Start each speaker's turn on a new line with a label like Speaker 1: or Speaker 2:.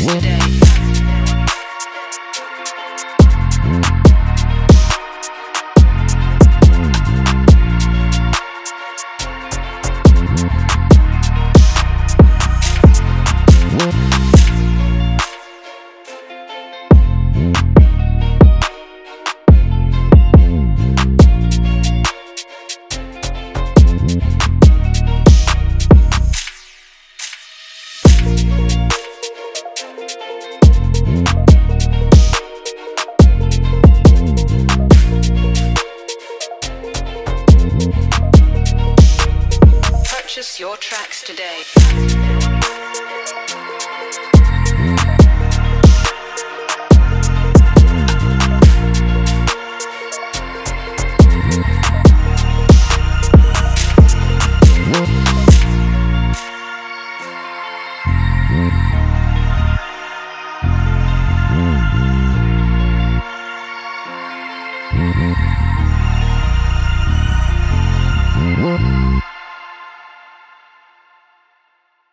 Speaker 1: today. your tracks today.